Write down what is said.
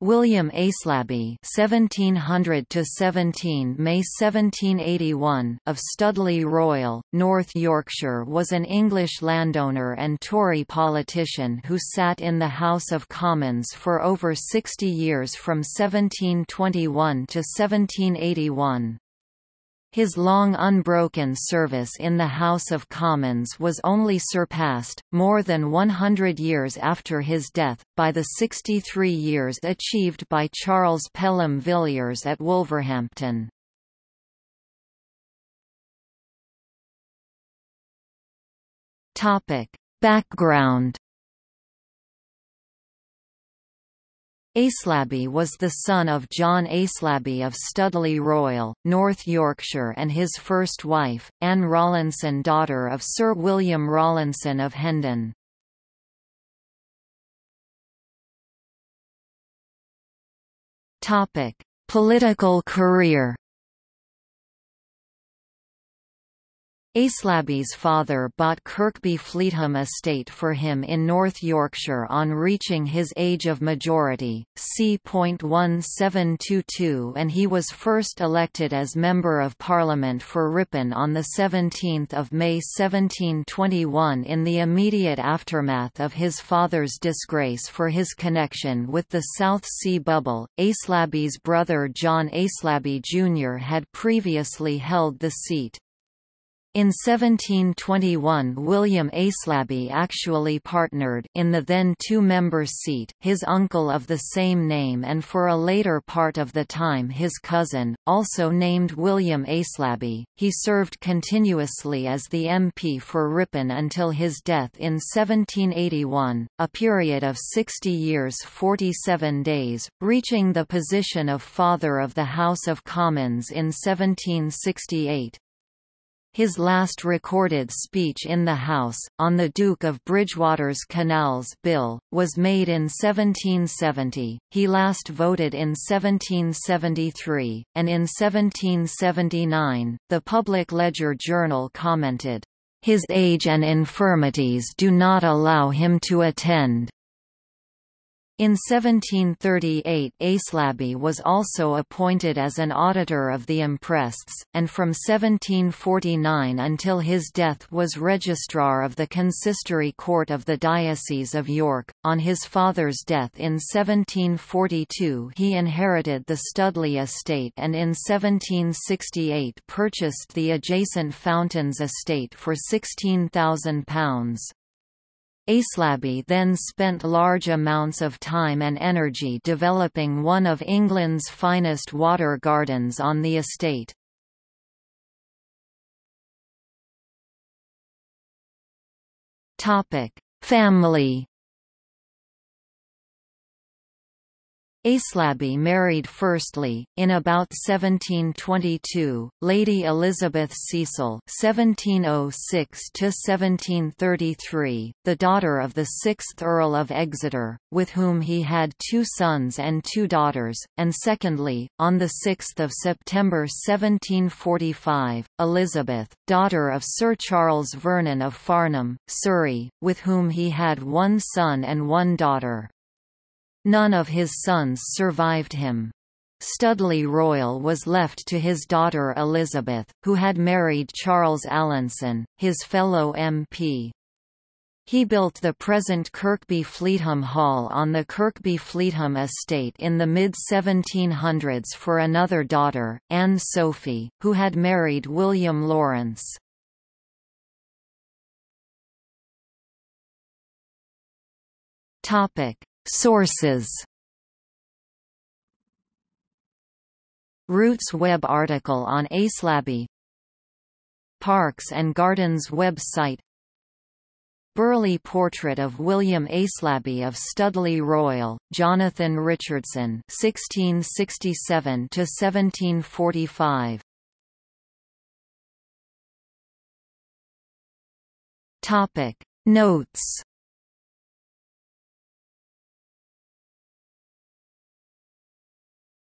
William Aislabie (1700–17 May 1781) of Studley Royal, North Yorkshire, was an English landowner and Tory politician who sat in the House of Commons for over 60 years from 1721 to 1781. His long unbroken service in the House of Commons was only surpassed, more than 100 years after his death, by the 63 years achieved by Charles Pelham Villiers at Wolverhampton. Background Aislabie was the son of John Aislabie of Studley Royal, North Yorkshire and his first wife, Anne Rawlinson daughter of Sir William Rawlinson of Hendon. Political career Aislabie's father bought Kirkby Fleetham estate for him in North Yorkshire on reaching his age of majority, c.1722 and he was first elected as Member of Parliament for Ripon on 17 May 1721 in the immediate aftermath of his father's disgrace for his connection with the South Sea Bubble. Aislabie's brother John Aislabie Jr. had previously held the seat. In 1721 William Aislabie actually partnered in the then two-member seat, his uncle of the same name and for a later part of the time his cousin, also named William Aislabie. He served continuously as the MP for Ripon until his death in 1781, a period of 60 years 47 days, reaching the position of Father of the House of Commons in 1768. His last recorded speech in the House, on the Duke of Bridgewater's Canals Bill, was made in 1770, he last voted in 1773, and in 1779, the Public Ledger Journal commented, "...his age and infirmities do not allow him to attend." In 1738 Aislabie was also appointed as an auditor of the imprests, and from 1749 until his death was registrar of the consistory court of the Diocese of York. On his father's death in 1742 he inherited the Studley estate and in 1768 purchased the adjacent Fountains estate for £16,000. Aislabie then spent large amounts of time and energy developing one of England's finest water gardens on the estate. Family Aislabie married firstly, in about 1722, Lady Elizabeth Cecil (1706–1733), the daughter of the sixth Earl of Exeter, with whom he had two sons and two daughters, and secondly, on the 6 September 1745, Elizabeth, daughter of Sir Charles Vernon of Farnham, Surrey, with whom he had one son and one daughter. None of his sons survived him. Studley Royal was left to his daughter Elizabeth, who had married Charles Allanson, his fellow MP. He built the present Kirkby Fleetham Hall on the Kirkby Fleetham estate in the mid-1700s for another daughter, Anne Sophie, who had married William Lawrence. Sources. Roots web article on Aislabie Parks and Gardens website. Burghley Portrait of William Aislabie of Studley Royal, Jonathan Richardson 1667–1745 Notes